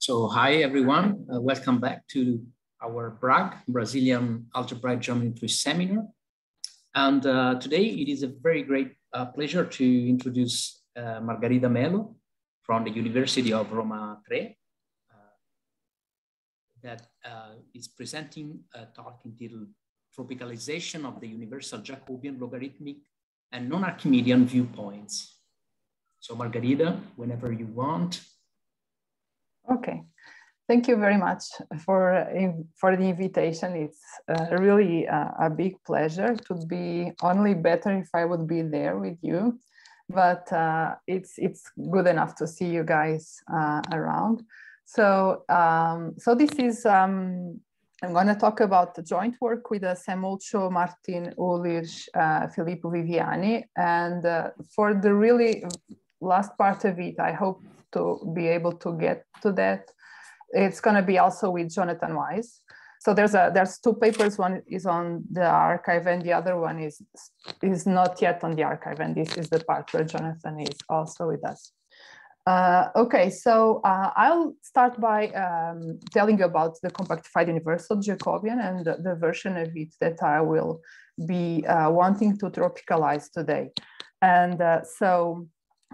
So hi everyone, uh, welcome back to our BRAG, Brazilian Algebraic Geometry Seminar. And uh, today it is a very great uh, pleasure to introduce uh, Margarida Melo from the University of Roma Tre uh, that uh, is presenting a talk entitled Tropicalization of the Universal Jacobian Logarithmic and Non-Archimedean Viewpoints. So Margarida, whenever you want, Okay, thank you very much for, for the invitation. It's uh, really a, a, big pleasure. It would be only better if I would be there with you, but uh, it's, it's good enough to see you guys uh, around. So, um, so this is, um, I'm going to talk about the joint work with uh, Sam Molcho, Martin uh, Filippo Viviani. And uh, for the really last part of it, I hope to be able to get to that. It's going to be also with Jonathan Wise. So there's a there's two papers. One is on the arXiv, and the other one is is not yet on the arXiv. And this is the part where Jonathan is also with us. Uh, okay, so uh, I'll start by um, telling you about the compactified universal Jacobian and the, the version of it that I will be uh, wanting to tropicalize today. And uh, so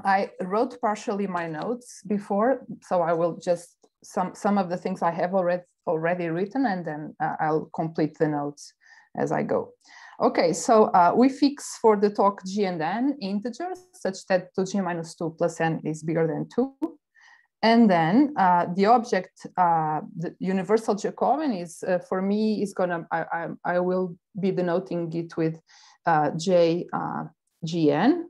I wrote partially my notes before, so I will just some some of the things I have already already written, and then uh, I'll complete the notes as I go. Okay, so uh, we fix for the talk g and n integers such that 2g minus 2 plus n is bigger than 2. And then uh, the object, uh, the universal Jacobian is, uh, for me, is gonna, I, I, I, will be denoting it with uh, j gn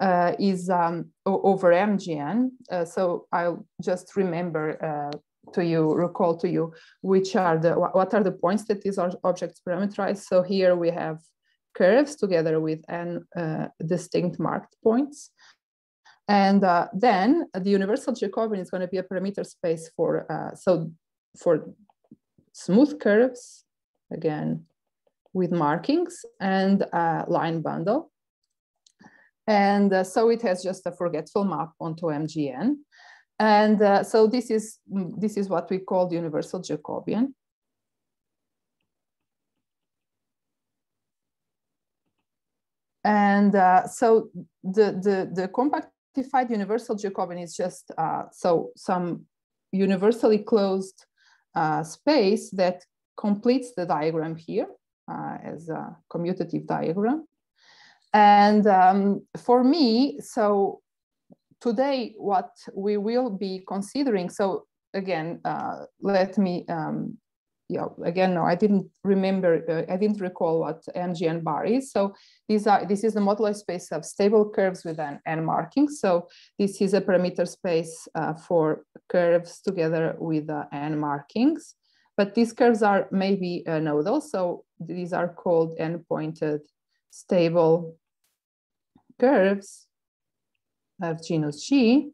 uh, is um, over MGN. Uh, so I'll just remember uh, to you, recall to you, which are the, what are the points that these objects parameterize. So here we have curves together with n uh, distinct marked points. And uh, then the universal Jacobian is going to be a parameter space for, uh, so for smooth curves, again, with markings and line bundle. And uh, so it has just a forgetful map onto MGN. And uh, so this is, this is what we call the universal Jacobian. And uh, so the, the, the compactified universal Jacobian is just uh, so some universally closed uh, space that completes the diagram here uh, as a commutative diagram. And um, for me, so today, what we will be considering, so again, uh, let me, um, yeah, again, no, I didn't remember, uh, I didn't recall what MGN bar is. So these are, this is the moduli space of stable curves with an n marking. So this is a parameter space uh, for curves together with uh, n markings. But these curves are maybe uh, nodal. So these are called n-pointed stable curves of genus G.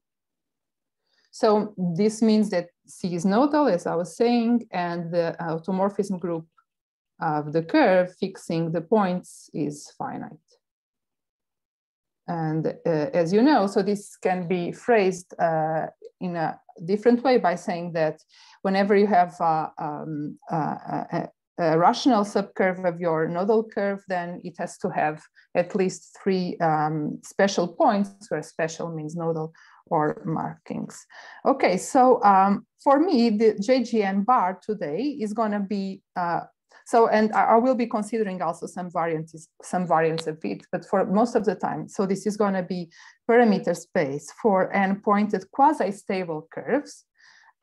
So this means that C is nodal, as I was saying, and the automorphism group of the curve fixing the points is finite. And uh, as you know, so this can be phrased uh, in a different way by saying that whenever you have uh, um, uh, a rational subcurve of your nodal curve, then it has to have at least three um, special points, where special means nodal or markings. Okay, so um, for me, the JGN bar today is going to be, uh, so, and I, will be considering also some variants, some variants of it, but for most of the time, so this is going to be parameter space for n-pointed quasi-stable curves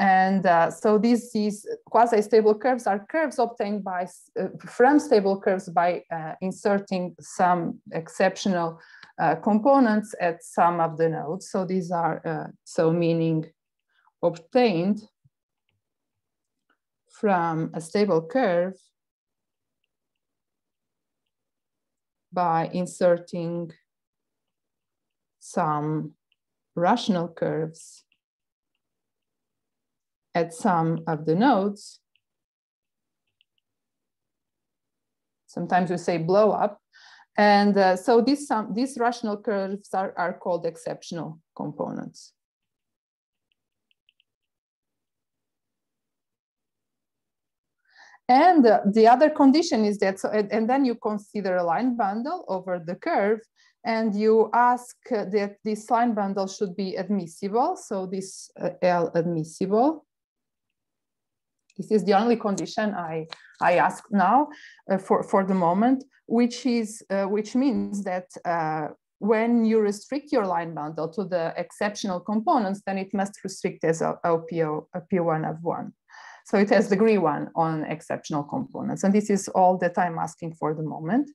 and uh, so these, these quasi-stable curves are curves obtained by uh, from stable curves by uh, inserting some exceptional uh, components at some of the nodes. So these are, uh, so meaning obtained from a stable curve by inserting some rational curves at some of the nodes. Sometimes we say blow up. And uh, so these, some, these rational curves are, are called exceptional components. And uh, the other condition is that, so, and, and, then you consider a line bundle over the curve and you ask that this line bundle should be admissible. So this uh, L admissible. This is the only condition I, I ask now uh, for, for the moment, which, is, uh, which means that uh, when you restrict your line bundle to the exceptional components, then it must restrict as a a P1 of one. So it has degree one on exceptional components. And this is all that I'm asking for the moment.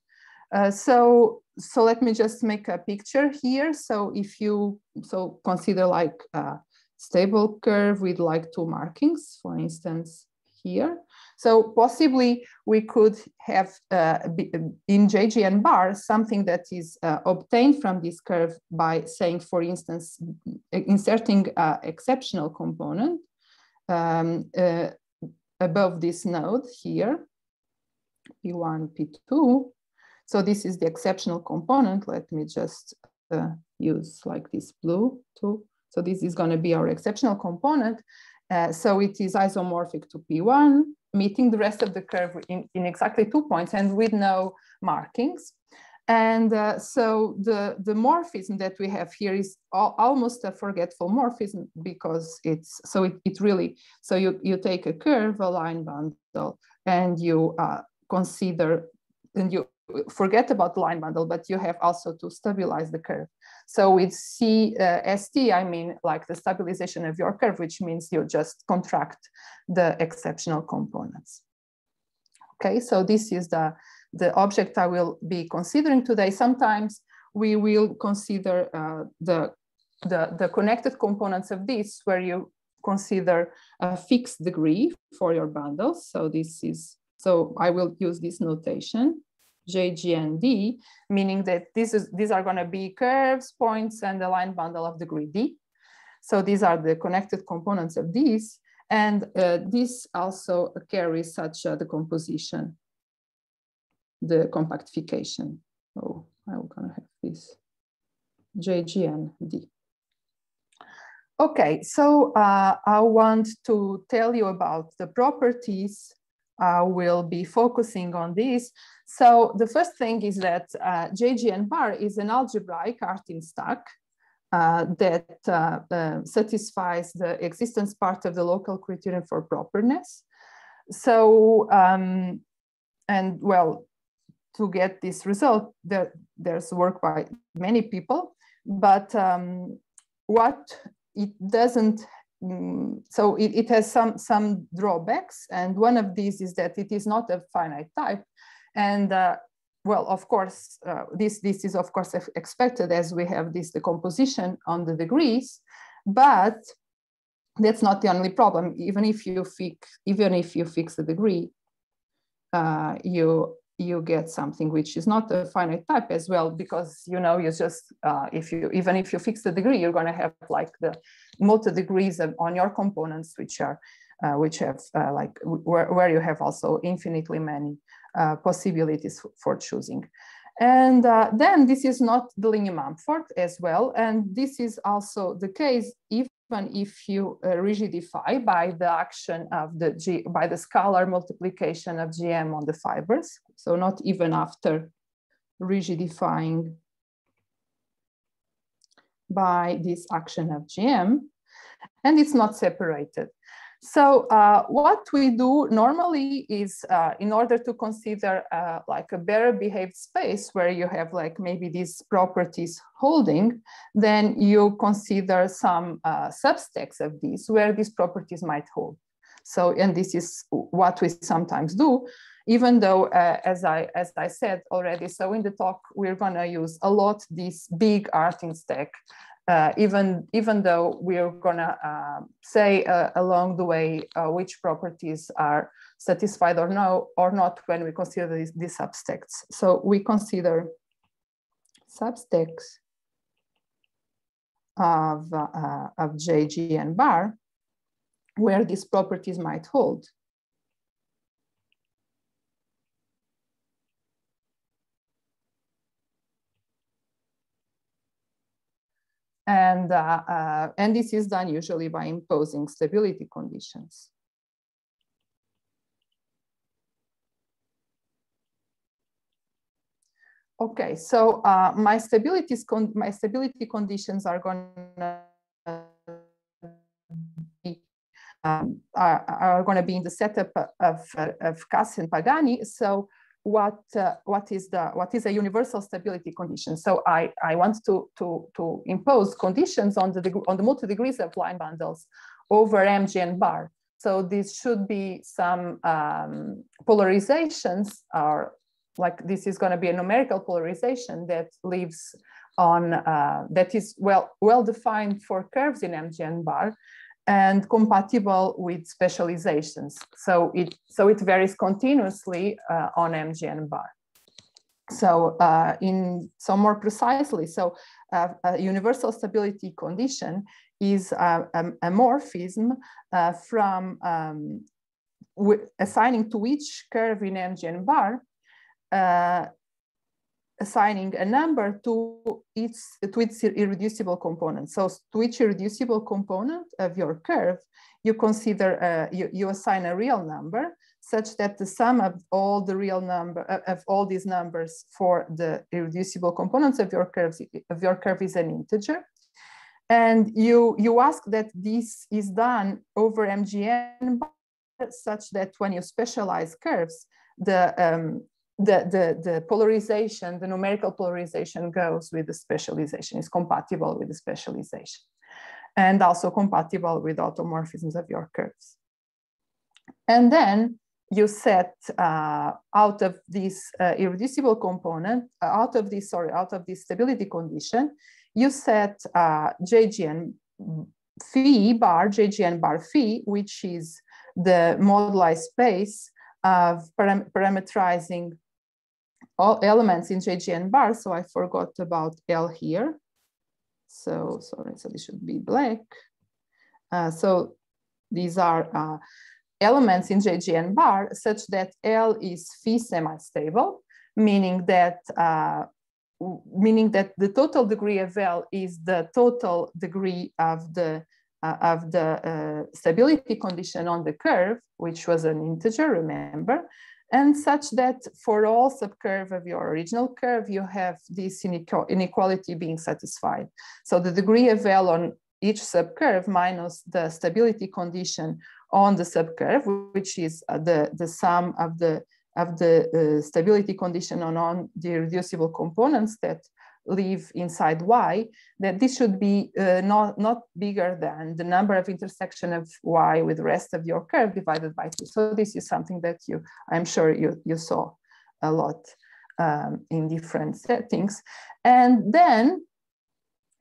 Uh, so, so let me just make a picture here. So if you, so consider like a stable curve with like two markings, for instance, here. So possibly we could have uh, in JGN bar something that is uh, obtained from this curve by saying, for instance, inserting uh, exceptional component um, uh, above this node here, P1, P2. So this is the exceptional component. Let me just uh, use like this blue too. So this is going to be our exceptional component. Uh, so it is isomorphic to P1, meeting the rest of the curve in, in exactly two points and with no markings. And uh, so the, the morphism that we have here is al almost a forgetful morphism because it's, so it, it really, so you, you take a curve, a line bundle, and you uh, consider, and you forget about the line bundle, but you have also to stabilize the curve. So with C, uh, I mean like the stabilization of your curve, which means you just contract the exceptional components. Okay, so this is the, the object I will be considering today. Sometimes we will consider uh, the, the, the connected components of this where you consider a fixed degree for your bundles. So this is, so I will use this notation. J, G, and D, meaning that this is, these are going to be curves, points, and the line bundle of degree D. So these are the connected components of these. And uh, this also carries such uh, the composition, the compactification. Oh, I'm going to have this J, G, and D. Okay, so uh, I want to tell you about the properties uh, will be focusing on this. So the first thing is that uh, JGN bar is an algebraic Artin stack uh, that uh, uh, satisfies the existence part of the local criterion for properness. So, um, and well, to get this result, there, there's work by many people, but um, what it doesn't Mm, so it, it has some, some drawbacks. And one of these is that it is not a finite type. And uh, well, of course, uh, this, this is of course expected as we have this decomposition on the degrees, but that's not the only problem. Even if you fix, even if you fix the degree, uh, you you get something which is not a finite type as well because you know you just uh, if you even if you fix the degree you're going to have like the multi degrees on your components which are uh, which have uh, like where, where you have also infinitely many uh, possibilities for choosing. And uh, then this is not Deligne-Mumford as well and this is also the case if even if you uh, rigidify by the action of the G, by the scalar multiplication of GM on the fibers. So not even after rigidifying by this action of GM, and it's not separated. So uh, what we do normally is uh, in order to consider uh, like a better behaved space where you have like maybe these properties holding, then you consider some uh, substacks of these where these properties might hold. So, and this is what we sometimes do, even though, uh, as, I, as I said already, so in the talk, we're gonna use a lot this big Artin stack uh, even even though we're gonna uh, say uh, along the way uh, which properties are satisfied or no or not when we consider these, these substacks. So we consider substacks of, uh, of JG and bar where these properties might hold. And, uh, uh, and this is done usually by imposing stability conditions. Okay, so uh, my, my stability conditions are going to be um, are, are going to be in the setup of, of Kass and Pagani. So what uh, what is the what is a universal stability condition? So I I want to to to impose conditions on the on the multi degrees of line bundles over MGN bar. So this should be some um, polarizations or like this is going to be a numerical polarization that lives on uh, that is well well defined for curves in MGN bar and compatible with specializations. So it so it varies continuously uh, on MGN bar. So uh, in so more precisely, so uh, a universal stability condition is a, a, a morphism uh, from um, assigning to each curve in MGN bar uh, assigning a number to its to its irreducible component. So to each irreducible component of your curve, you consider uh, you, you assign a real number such that the sum of all the real number uh, of all these numbers for the irreducible components of your curves of your curve is an integer. And you you ask that this is done over MGN such that when you specialize curves, the um, the, the, the polarization, the numerical polarization goes with the specialization, is compatible with the specialization, and also compatible with automorphisms of your curves. And then you set uh, out of this uh, irreducible component, uh, out of this, sorry, out of this stability condition, you set uh, JGN phi bar, JGN bar phi, which is the moduli space of param parametrizing all elements in JGN bar, so I forgot about L here. So sorry, so this should be black. Uh, so these are uh, elements in JGN bar such that L is phi semi-stable, meaning that uh, meaning that the total degree of L is the total degree of the uh, of the uh, stability condition on the curve, which was an integer, remember, and such that for all subcurve of your original curve, you have this inequality being satisfied. So the degree of L on each subcurve minus the stability condition on the subcurve, which is uh, the, the sum of the, of the uh, stability condition on, on the reducible components that live inside y, that this should be uh, not, not bigger than the number of intersection of y with the rest of your curve divided by two. So this is something that you, I'm sure you, you saw a lot um, in different settings. And then,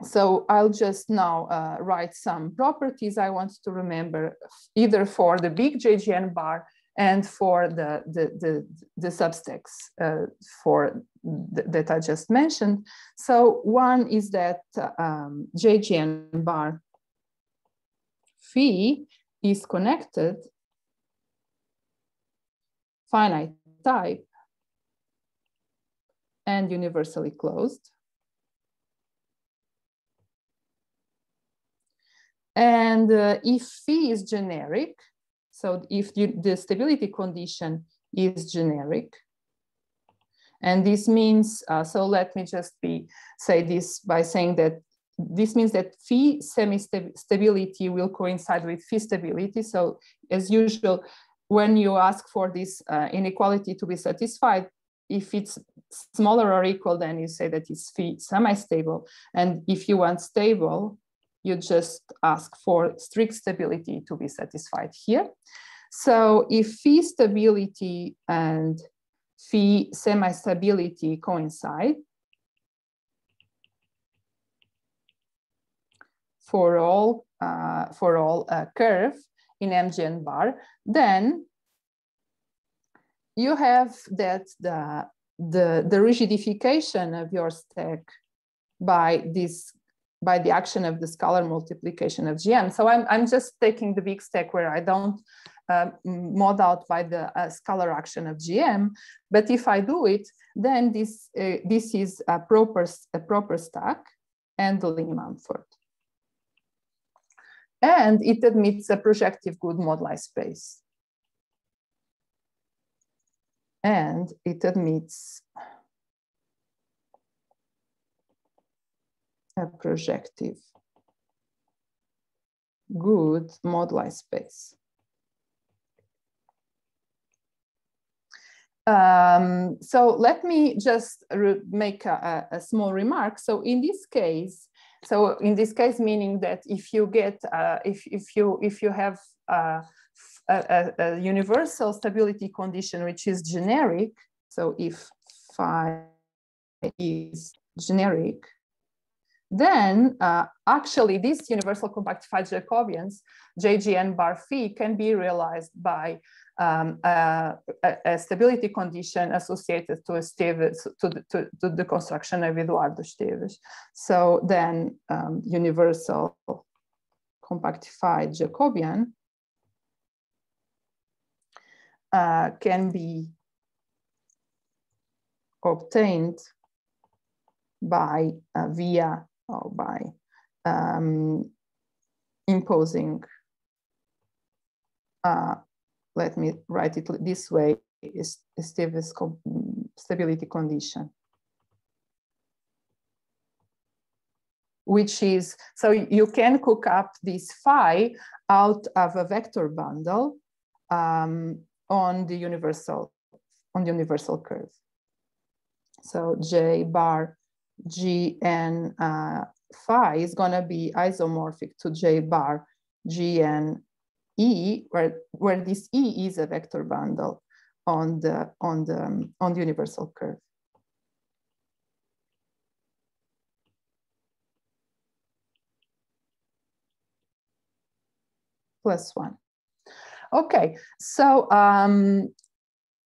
so I'll just now uh, write some properties I want to remember either for the big JGN bar and for the, the, the, the substacks uh, for th that I just mentioned. So one is that um, JGN bar phi is connected finite type and universally closed. And uh, if phi is generic, so if you, the stability condition is generic, and this means, uh, so let me just be say this by saying that this means that phi semi-stability will coincide with phi stability. So as usual, when you ask for this uh, inequality to be satisfied, if it's smaller or equal, then you say that it's phi semi-stable. And if you want stable, you just ask for strict stability to be satisfied here. So if phi stability and phi semi-stability coincide for all uh, for all uh, curve in MGN bar, then you have that the the the rigidification of your stack by this by the action of the scalar multiplication of GM. So I'm, I'm just taking the big stack where I don't uh, mod out by the uh, scalar action of GM. But if I do it, then this, uh, this is a proper, a proper stack and Deligne-Mumford. And it admits a projective good moduli space. And it admits a projective good moduli space. Um, so let me just make a, a, small remark. So in this case, so in this case, meaning that if you get, uh, if, if, you, if you have uh, a, a, universal stability condition, which is generic, so if phi is generic, then uh, actually these universal compactified Jacobians, JGN bar phi, can be realized by um, a, a, stability condition associated to Esteves, to the, to, to the construction of Eduardo Esteves. So then um, universal compactified Jacobian uh, can be obtained by uh, via or by um, imposing uh, let me write it this way, is stability condition. Which is, so you can cook up this phi out of a vector bundle um, on the universal, on the universal curve. So J bar Gn uh, phi is gonna be isomorphic to J bar Gn E, where, where this E is a vector bundle on the, on the, on the universal curve. Plus one. Okay, so um,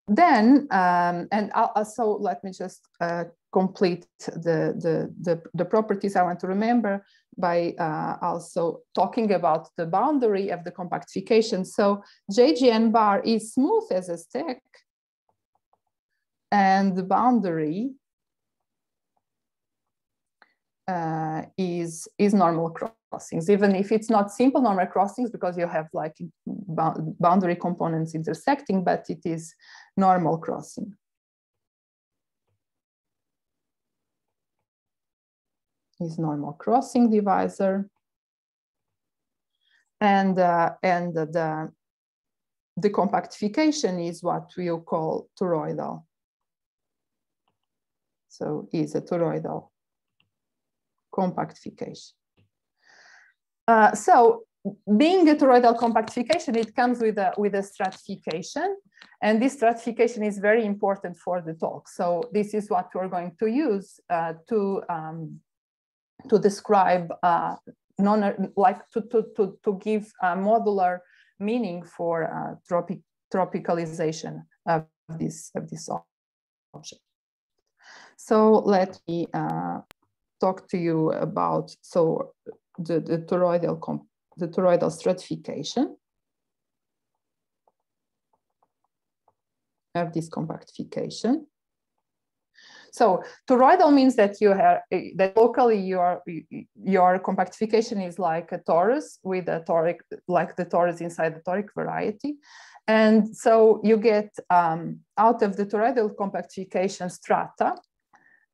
then, um, and I'll, also let me just uh, complete the, the, the, the, properties I want to remember by uh, also talking about the boundary of the compactification. So JGN bar is smooth as a stack and the boundary uh, is, is normal crossings, even if it's not simple normal crossings because you have like boundary components intersecting, but it is normal crossing. Is normal crossing divisor. And, uh, and the, the compactification is what we'll call toroidal. So is a toroidal compactification. Uh, so being a toroidal compactification, it comes with a, with a stratification. And this stratification is very important for the talk. So this is what we're going to use uh, to um, to describe uh, non like to, to, to, to give a modular meaning for uh, tropic, tropicalization of this of this object. So let me uh, talk to you about so the, the toroidal the toroidal stratification of this compactification. So toroidal means that you have that locally your your compactification is like a torus with a toric, like the torus inside the toric variety. And so you get um, out of the toroidal compactification strata.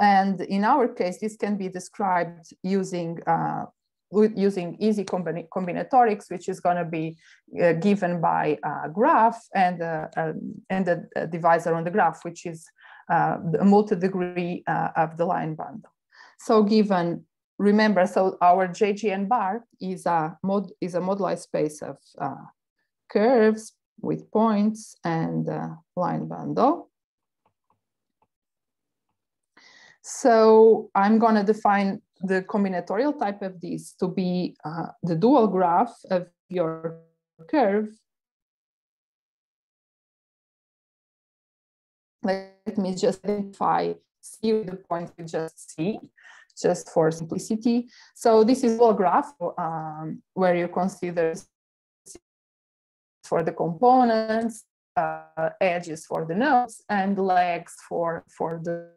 And in our case, this can be described using uh, using easy combina combinatorics, which is going to be uh, given by a graph and, uh, um, and a, divisor on the graph, which is uh, the multi-degree uh, of the line bundle. So given, remember, so our JGN bar is a, mod, is a moduli space of uh, curves with points and line bundle. So I'm going to define the combinatorial type of this to be uh, the dual graph of your curve let me just identify see the point we just see, just for simplicity. So this is a graph um, where you consider for the components, uh, edges for the nodes, and legs for, for the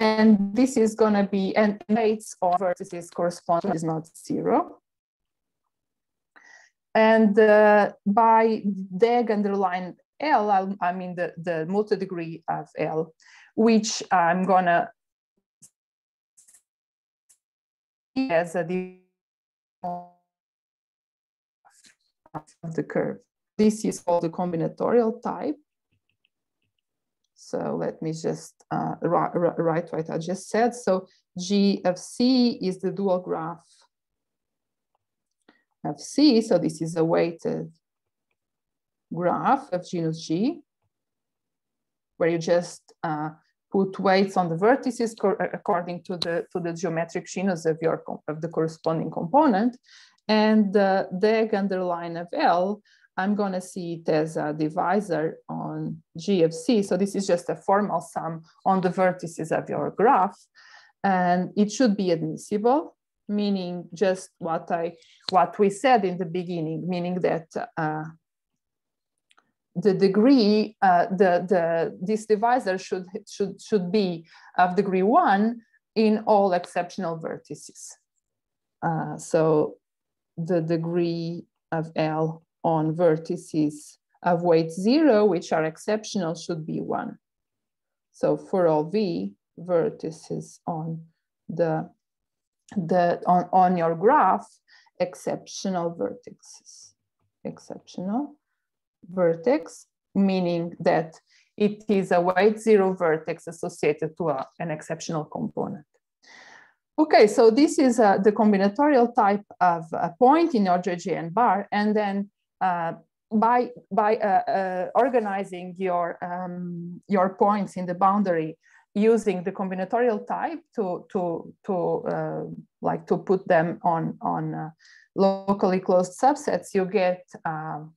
and this is going to be and weights or vertices correspond is not zero and uh, by DAG underline L, I'll, I mean the, the multi-degree of L, which I'm gonna as a of the curve. This is called the combinatorial type. So let me just uh, write what I just said. So G of C is the dual graph of C. So this is a weighted graph of genus G, where you just uh, put weights on the vertices according to the to the geometric genus of your of the corresponding component, and uh, the underline of L. I'm going to see it as a divisor on G of C. So this is just a formal sum on the vertices of your graph. And it should be admissible, meaning just what I what we said in the beginning, meaning that uh, the degree, uh, the, the, this divisor should, should, should be of degree one in all exceptional vertices. Uh, so the degree of L on vertices of weight zero, which are exceptional, should be one. So for all V vertices on the, the on, on your graph, exceptional vertices, exceptional vertex, meaning that it is a weight zero vertex associated to a, an exceptional component. Okay, so this is uh, the combinatorial type of a point in your JGN bar, and then uh, by by uh, uh, organizing your um, your points in the boundary using the combinatorial type to to to uh, like to put them on on uh, locally closed subsets, you get um,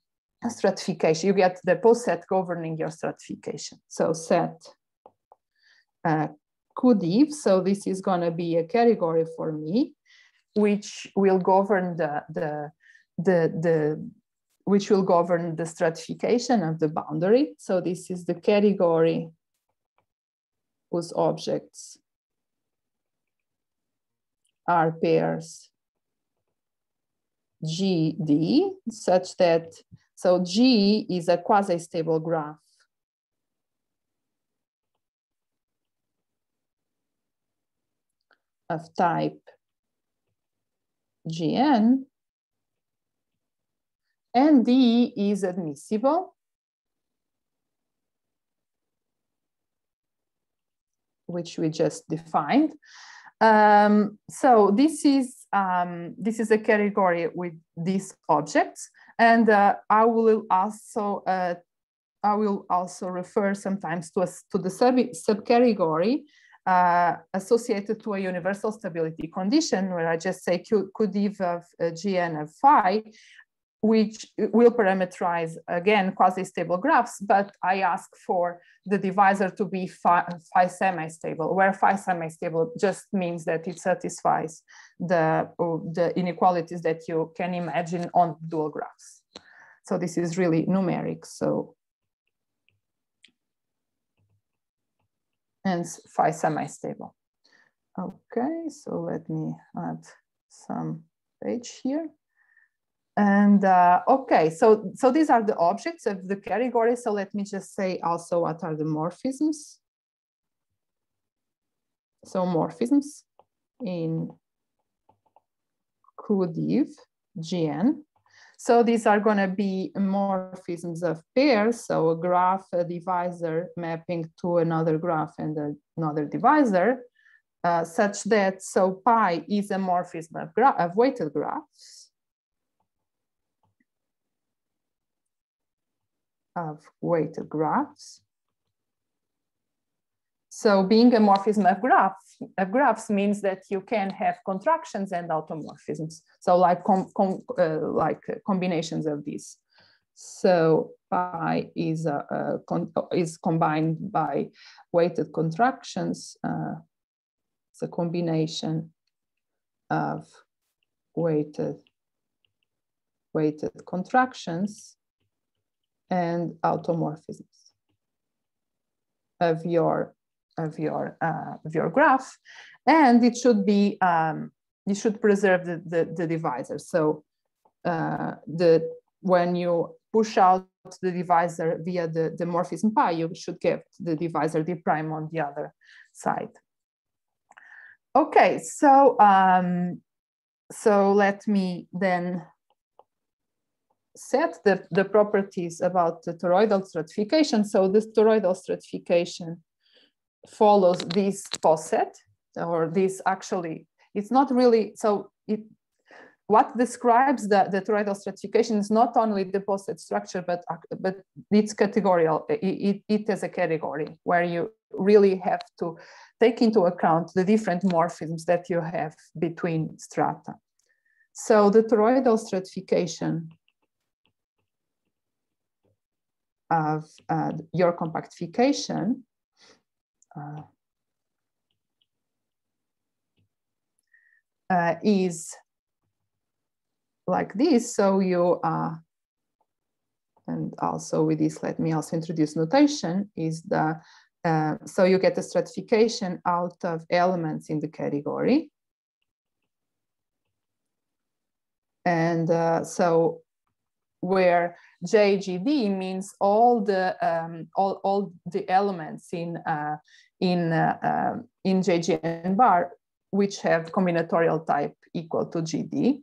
stratification. You get the poset governing your stratification. So set uh, CUDIV. So this is going to be a category for me, which will govern the, the, the, the, which will govern the stratification of the boundary. So this is the category whose objects are pairs. GD such that so G is a quasi-stable graph. of type Gn, and D is admissible, which we just defined. Um, so this is um, this is a category with these objects. And uh, I will also uh, I will also refer sometimes to, a, to the sub subcategory uh, associated to a universal stability condition, where I just say CUDIV of uh, GN of phi, which will parameterize again quasi-stable graphs, but I ask for the divisor to be phi, phi semi-stable, where phi semi-stable just means that it satisfies the, the inequalities that you can imagine on dual graphs. So this is really numeric. So and phi semi-stable. Okay, so let me add some page here. And uh, okay, so, so these are the objects of the category. So let me just say also what are the morphisms. So morphisms in CUDIV, GN. So these are going to be morphisms of pairs. So a graph, a divisor mapping to another graph and another divisor, uh, such that so pi is a morphism of, of weighted graphs. Of weighted graphs. So being a morphism of graphs, of graphs means that you can have contractions and automorphisms. So like, com, com, uh, like combinations of these. So pi is, a, a con, is combined by weighted contractions. Uh, it's a combination of weighted, weighted contractions and automorphisms of your of your uh, of your graph, and it should be um, you should preserve the the, the divisor. So uh, the when you push out the divisor via the, the morphism pi, you should get the divisor d prime on the other side. Okay, so um, so let me then set the, the properties about the toroidal stratification. So this toroidal stratification follows this poset, or this actually, it's not really, so it what describes the, the toroidal stratification is not only the poset structure, but, but it's categorical, it, it, it is a category where you really have to take into account the different morphisms that you have between strata. So the toroidal stratification of uh, your compactification uh, uh, is like this. So you, uh, and also with this, let me also introduce notation, is the, uh, so you get the stratification out of elements in the category. And uh, so where JGD means all the um, all, all the elements in uh, in uh, uh, in JGN bar which have combinatorial type equal to GD.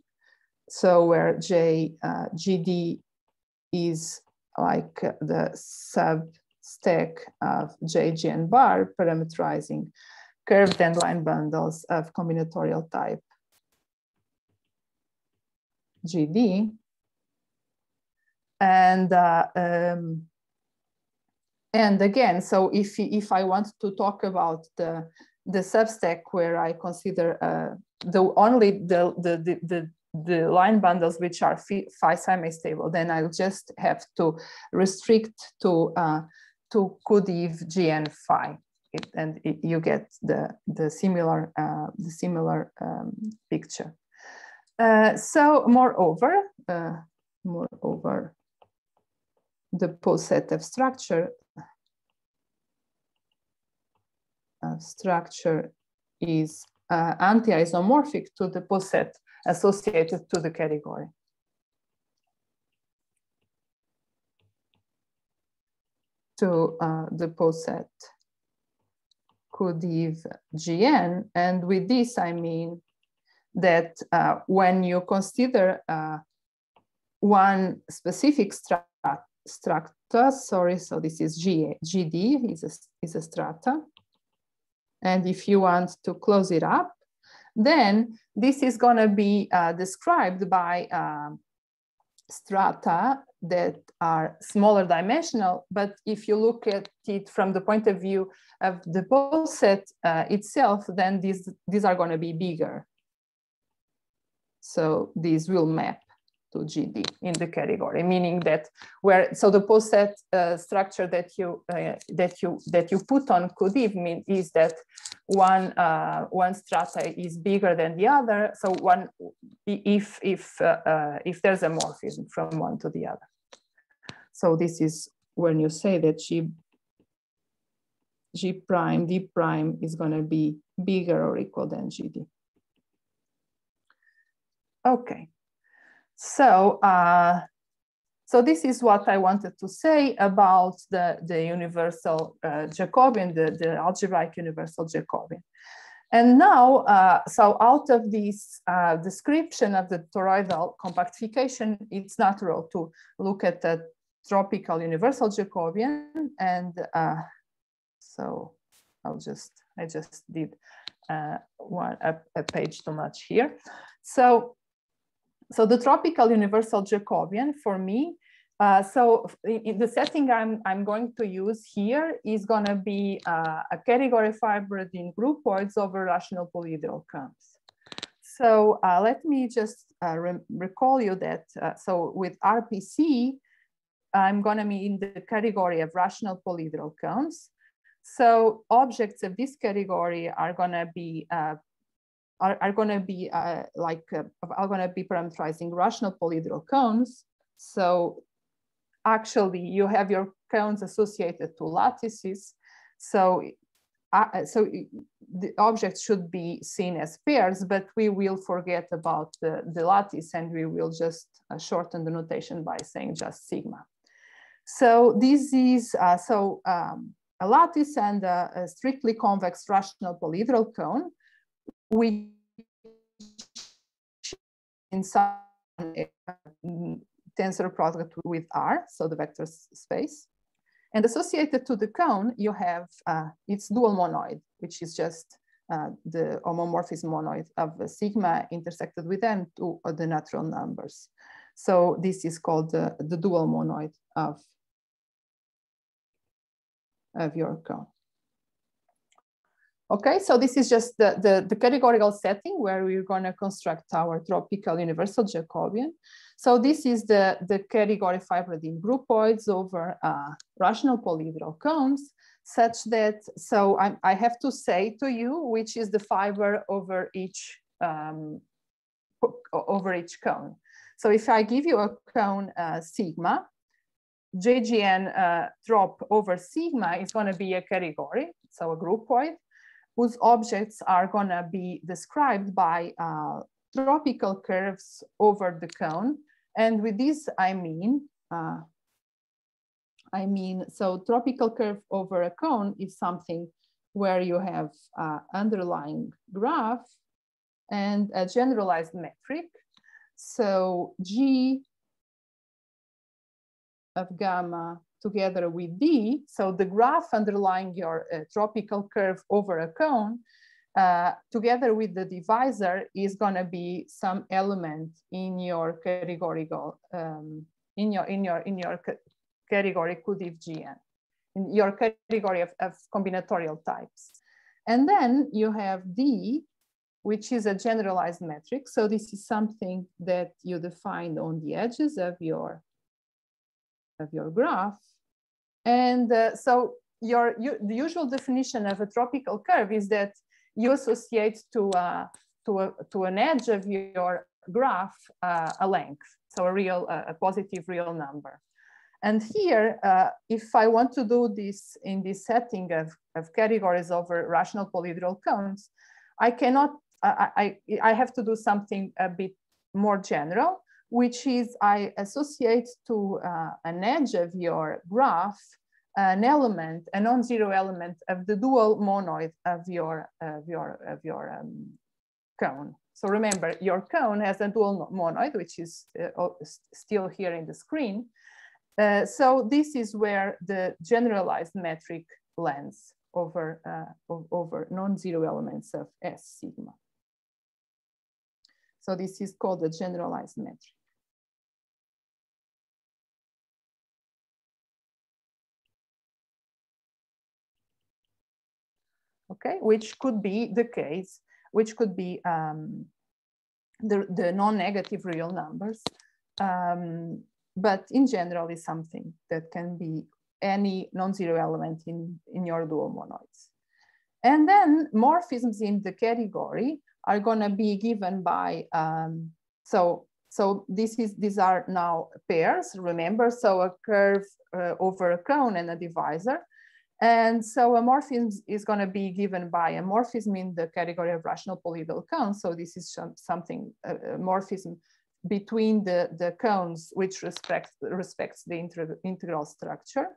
So where J uh, GD is like the sub stack of JGN bar parameterizing curved and line bundles of combinatorial type GD and uh, um, and again, so if if I want to talk about the the substack where I consider uh, the only the, the the the line bundles which are phi semi-stable, then I'll just have to restrict to uh, to CUDIV GN phi, it, and it, you get the the similar uh, the similar um, picture. Uh, so moreover, uh, moreover, the poset of structure uh, structure is uh, anti-isomorphic to the poset associated to the category. To uh, the poset CUDIV GN. And with this, I mean that uh, when you consider uh, one specific strata strata, sorry, so this is G, GD, is a, is a strata. And if you want to close it up, then this is gonna be uh, described by uh, strata that are smaller dimensional, but if you look at it from the point of view of the poset uh, itself, then these, these are gonna be bigger. So these will map to GD in the category, meaning that where so the poset uh, structure that you uh, that you that you put on CUDIV mean is that one uh, one strata is bigger than the other. So one if if uh, uh, if there's a morphism from one to the other. So this is when you say that G G prime D prime is going to be bigger or equal than GD. Okay. So, uh, so this is what I wanted to say about the, the universal uh, Jacobian, the, the algebraic universal Jacobian. And now, uh, so out of this uh, description of the toroidal compactification, it's natural to look at the tropical universal Jacobian. And uh, so I'll just, I just did uh, one, a, a page too much here. So so the tropical universal Jacobian for me, uh, so the setting I'm, I'm going to use here is going to be uh, a category fibered in groupoids over rational polyhedral cones. So uh, let me just uh, re recall you that, uh, so with RPC, I'm going to be in the category of rational polyhedral cones. So objects of this category are going to be uh, are, are going to be uh, like uh, are going to be parameterizing rational polyhedral cones. So actually, you have your cones associated to lattices. So uh, so the objects should be seen as pairs, but we will forget about the, the lattice and we will just uh, shorten the notation by saying just sigma. So this is, uh, so um, a lattice and a, a, strictly convex rational polyhedral cone, which in some tensor product with R, so the vector space. And associated to the cone, you have uh, its dual monoid, which is just uh, the homomorphism monoid of sigma intersected with n to the natural numbers. So this is called the, the dual monoid of, of your cone. Okay, so this is just the, the, the, categorical setting where we're going to construct our tropical universal Jacobian. So this is the, the category fibered in groupoids over uh, rational polyhedral cones such that, so I, I, have to say to you, which is the fiber over each, um, over each cone. So if I give you a cone uh, sigma, JGN uh, trop over sigma is going to be a category, so a groupoid whose objects are gonna be described by uh, tropical curves over the cone. And with this, I mean, uh, I mean, so tropical curve over a cone is something where you have uh, underlying graph and a generalized metric. So G of gamma together with D. So the graph underlying your uh, tropical curve over a cone, uh, together with the divisor is gonna be some element in your categorical, um, in your, in your, in your category QDIV GN, in your category of, of combinatorial types. And then you have D, which is a generalized metric. So this is something that you define on the edges of your, of your graph. And uh, so your you, the usual definition of a tropical curve is that you associate to, uh, to, a, to an edge of your graph uh, a length, so a real, a positive real number. And here, uh, if I want to do this in this setting of, of categories over rational polyhedral cones, I cannot, I, I, I have to do something a bit more general which is I associate to uh, an edge of your graph an element, a non-zero element of the dual monoid of your, of your, of your um, cone. So remember, your cone has a dual monoid, which is uh, still here in the screen. Uh, so this is where the generalized metric lands over, uh, over non-zero elements of S sigma. So this is called the generalized metric. Okay, which could be the case, which could be um, the, the non-negative real numbers. Um, but in general is something that can be any non-zero element in, in your dual monoids. And then morphisms in the category are gonna be given by, um, so, so this is, these are now pairs, remember, so a curve uh, over a cone and a divisor. And so a morphism is going to be given by a morphism in the category of rational polyhedral cones. So this is something, a, morphism between the, the cones which respects, respects the integral structure.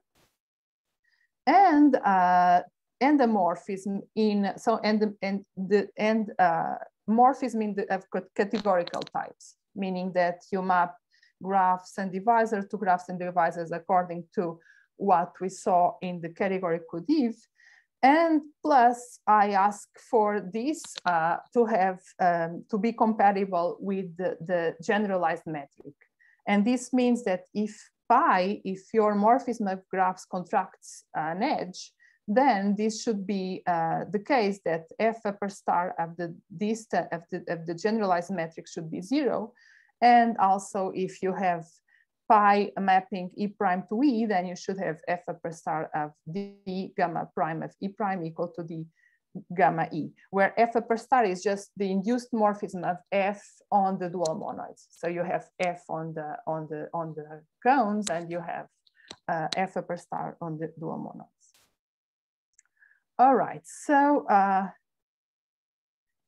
And, uh, and the morphism in, so and and the, and uh, morphism in the of categorical types, meaning that you map graphs and divisors to graphs and divisors according to what we saw in the category QDIV. And plus, I ask for this uh, to have um, to be compatible with the, the, generalized metric. And this means that if pi, if your morphism of graphs contracts an edge, then this should be uh, the case that f upper star of the distance of the, of the generalized metric should be zero. And also if you have pi mapping e prime to e, then you should have f upper star of d gamma prime of e prime equal to d gamma e, where f upper star is just the induced morphism of f on the dual monoids. So you have f on the on the on the cones, and you have uh, f upper star on the dual monoids. All right, so uh,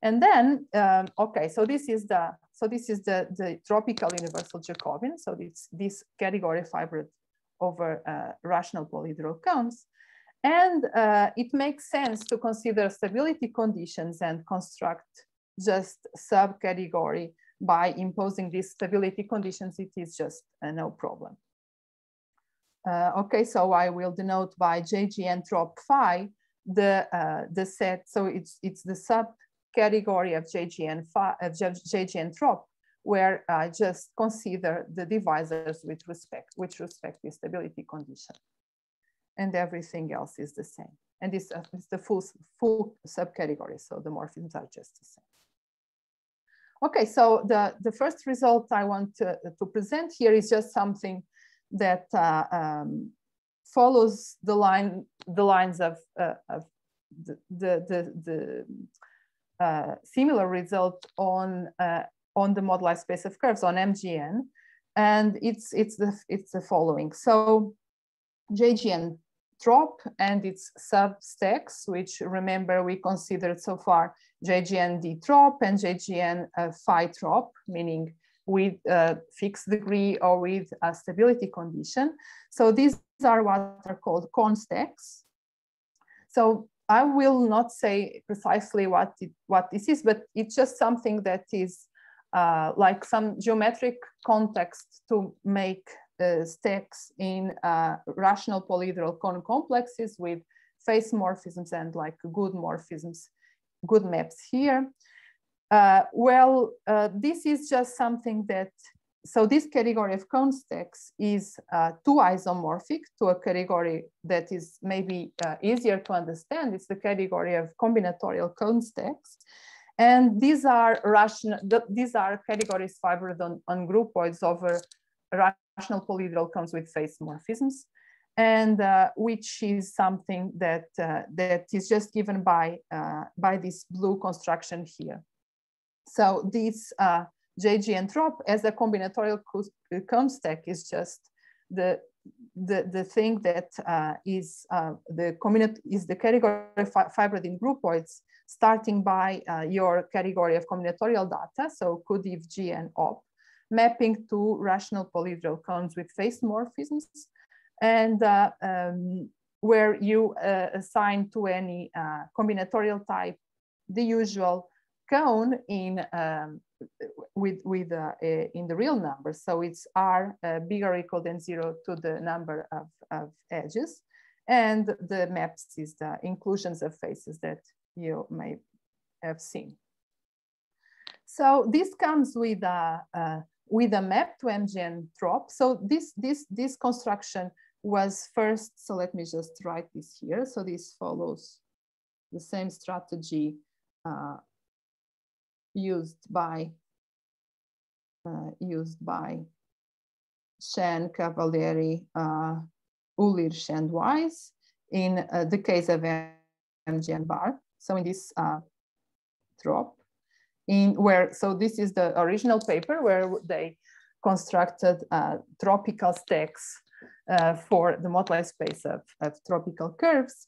and then um, okay, so this is the so this is the, the tropical universal Jacobian. So it's this category fibered over uh, rational polyhedral cones. And uh, it makes sense to consider stability conditions and construct just subcategory by imposing these stability conditions, it is just uh, no problem. Uh, okay, so I will denote by JGN trop phi the uh, the set. So it's it's the subcategory of JGN of JGN where I just consider the divisors with respect with respect to stability condition, and everything else is the same. And this uh, is the full full subcategory. So the morphisms are just the same. Okay, so the, the first result I want to, to present here is just something that uh, um, follows the line the lines of, uh, of the, the, the, the uh, similar result on, uh, on the moduli space of curves on MGN. And it's, it's, the, it's the following. So JGN trop and its substacks, which remember we considered so far JGN D trop and JGN uh, phi trop, meaning with a fixed degree or with a stability condition. So these are what are called cone stacks. So I will not say precisely what, it, what this is, but it's just something that is uh, like some geometric context to make uh, stacks in uh, rational polyhedral cone complexes with face morphisms and like good morphisms, good maps here. Uh, well, uh, this is just something that, so this category of cone stacks is uh, too isomorphic to a category that is maybe uh, easier to understand. It's the category of combinatorial cone stacks. And these are rational, these are categories fibered on, on groupoids over rational polyhedral cones with face morphisms and uh, which is something that uh, that is just given by uh, by this blue construction here. So this uh, JGN trop as a combinatorial cone stack is just the the, the thing that uh, is uh, the is the category fibered in groupoids starting by your category of combinatorial data. So could if G and op mapping to rational polyhedral cones with face morphisms, and uh, um, where you uh, assign to any uh, combinatorial type the usual cone in um, with with uh, in the real number. So it's r uh, bigger equal than zero to the number of, of edges, and the maps is the inclusions of faces that you may have seen. So this comes with a, a with a map to MGN trop. So this, this, this construction was first, so let me just write this here. So this follows the same strategy uh, used by uh, used by Chan, Cavalieri, uh, Ulirsch, and Wise in uh, the case of MGN bar. So in this uh, trop, in where, so this is the original paper where they constructed uh, tropical stacks uh, for the moduli space of, of tropical curves.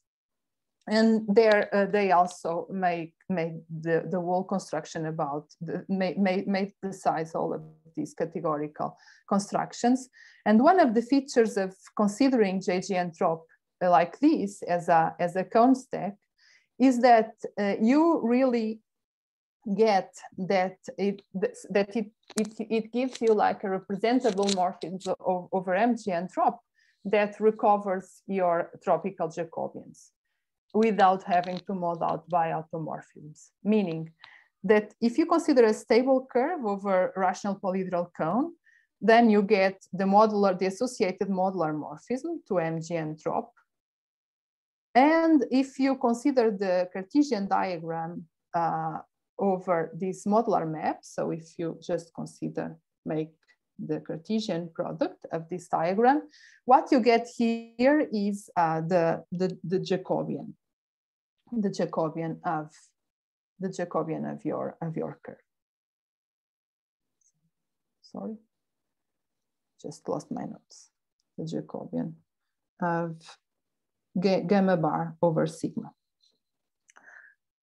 And there uh, they also make made the, the whole construction about, the, made, made, precise all of these categorical constructions. And one of the features of considering JGN trop uh, like this as a, as a cone stack is that uh, you really get that it that it it, it gives you like a representable morphism over MGN trop that recovers your tropical Jacobians without having to mod out by automorphisms. Meaning that if you consider a stable curve over rational polyhedral cone, then you get the modular, the associated modular morphism to MGN trop. And if you consider the Cartesian diagram uh, over this modular map. So if you just consider make the Cartesian product of this diagram, what you get here is uh, the, the, the Jacobian, the Jacobian of the Jacobian of your of your curve. Sorry, just lost my notes. The Jacobian of gamma bar over sigma.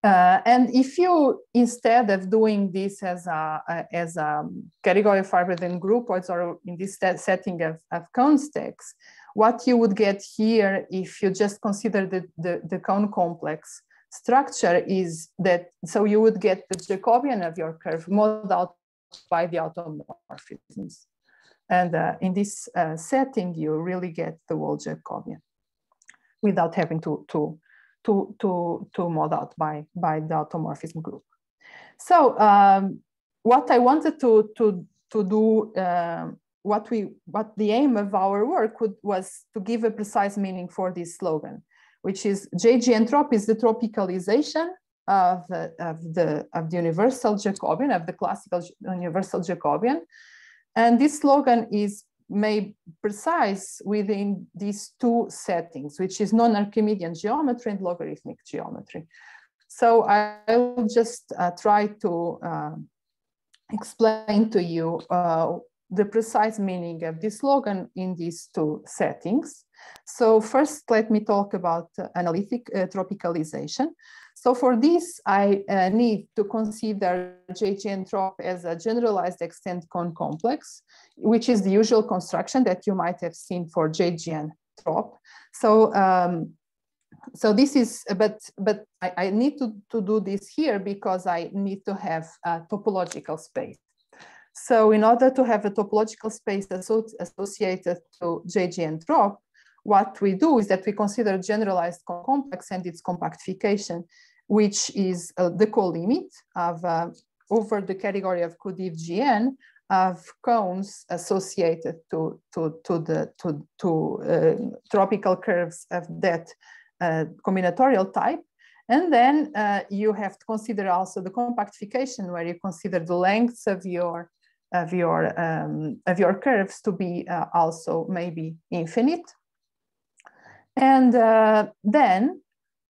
Uh, and if you, instead of doing this as a, as a category fiber then groupoids or in this setting of, of cone stacks, what you would get here if you just consider the, the, the cone complex structure is that, so you would get the Jacobian of your curve modeled out by the automorphisms. And uh, in this uh, setting, you really get the whole Jacobian without having to, to, to, to, to model out by, by the automorphism group. So um, what I wanted to, to, to do, uh, what, we, what the aim of our work would, was to give a precise meaning for this slogan, which is JGN trop is the tropicalization of, uh, of, the, of the universal Jacobian, of the classical universal Jacobian. And this slogan is made precise within these two settings, which is non-Archimedean geometry and logarithmic geometry. So I will just uh, try to uh, explain to you uh, the precise meaning of this slogan in these two settings. So first, let me talk about analytic uh, tropicalization. So for this, I uh, need to consider JGN trop as a generalized extent cone complex, which is the usual construction that you might have seen for JGN trop. So, um, so this is, but, but I, I, need to, to do this here because I need to have a topological space. So in order to have a topological space associated to JGN trop, what we do is that we consider generalized complex and its compactification, which is uh, the co-limit of uh, over the category of QDIV GN of cones associated to, to, to the to, to uh, tropical curves of that combinatorial type. And then uh, you have to consider also the compactification where you consider the lengths of your of your um, of your curves to be uh, also maybe infinite and uh, then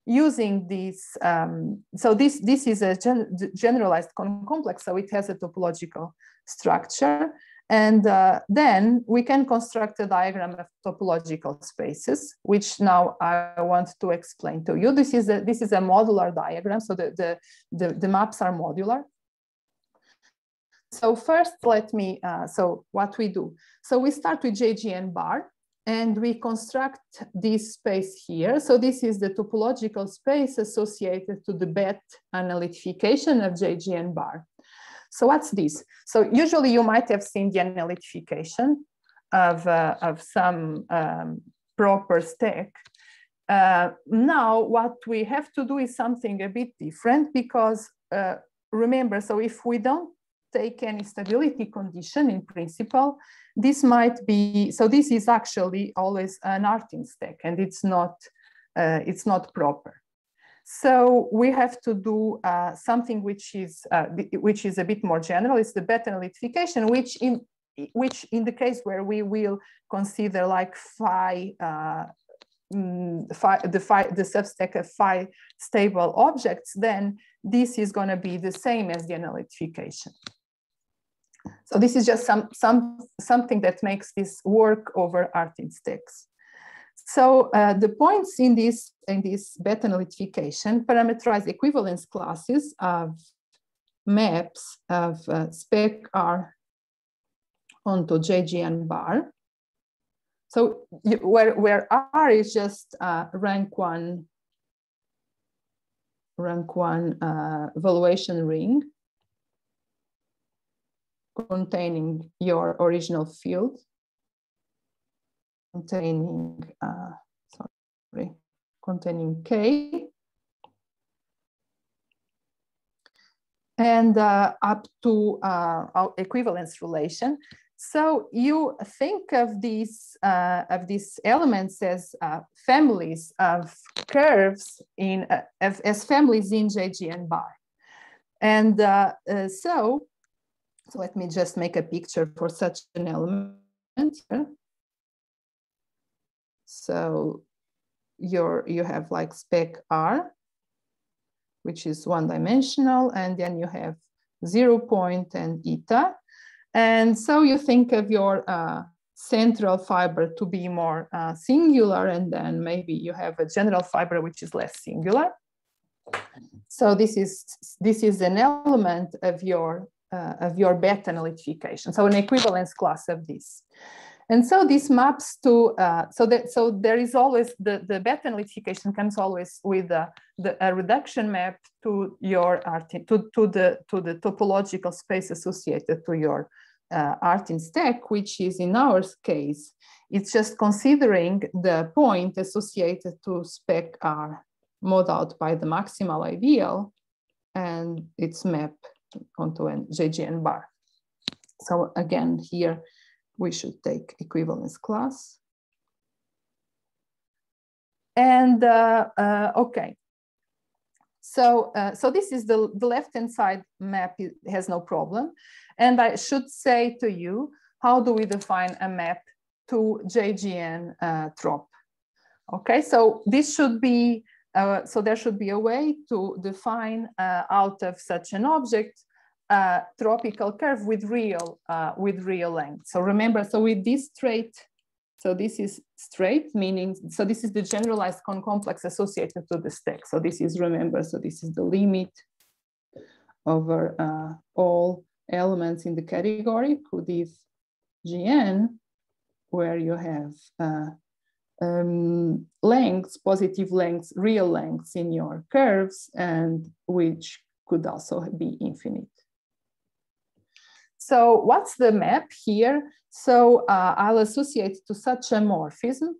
using this, um, so this, this is a gen generalized complex, so it has a topological structure. And uh, then we can construct a diagram of topological spaces, which now I want to explain to you. This is a, this is a modular diagram, so the, the, the, the maps are modular. So first, let me, uh, so what we do. So we start with JGN bar, and we construct this space here. So this is the topological space associated to the beth analytification of JGN bar. So what's this? So usually you might have seen the analytification of, uh, of some um, proper stack. Uh, now what we have to do is something a bit different because uh, remember, so if we don't take any stability condition in principle, this might be, so this is actually always an Artin stack and it's not, uh, it's not proper. So we have to do uh, something which is, uh, which is a bit more general, it's the beth analytification, which in, which in the case where we will consider like phi, uh, mm, phi, the, phi, the substack of phi stable objects, then this is going to be the same as the analytification. So this is just some, some, something that makes this work over Artin stacks. So uh, the points in this, in this beth analytification parameterize equivalence classes of maps of uh, spec R onto JGN bar. So where, where R is just uh, rank one, rank one uh, evaluation ring, containing your original field, containing, uh, sorry, containing K, and uh, up to uh, our equivalence relation. So you think of these uh, of these elements as uh, families of curves in uh, as families in JGN bar, and uh, uh, so so let me just make a picture for such an element here. So your, you have like spec R, which is one dimensional, and then you have zero point and eta. And so you think of your uh, central fiber to be more uh, singular, and then maybe you have a general fiber which is less singular. So this is, this is an element of your, uh, of your beth analytification. So an equivalence class of this. And so this maps to, uh, so that so there is always, the, the beth analytification comes always with a, the, a reduction map to your RT, to, to, the, to the topological space associated to your uh, Artin stack, which is in our case, it's just considering the point associated to spec R modeled by the maximal ideal and it's mapped onto an JGN bar. So again, here we should take equivalence class. And uh, uh, okay, so, uh, so this is the, the left-hand side map it has no problem. And I should say to you, how do we define a map to JGN uh, trop? Okay, so this should be, uh, so there should be a way to define uh, out of such an object a tropical curve with real, uh, with real length. So remember, so with this straight, so this is straight, meaning, so this is the generalized cone complex associated to the stack. So this is, remember, so this is the limit over uh, all elements in the category, QDIV GN, where you have uh, um, lengths, positive lengths, real lengths in your curves, and which could also be infinite. So what's the map here? So uh, I'll associate to such a morphism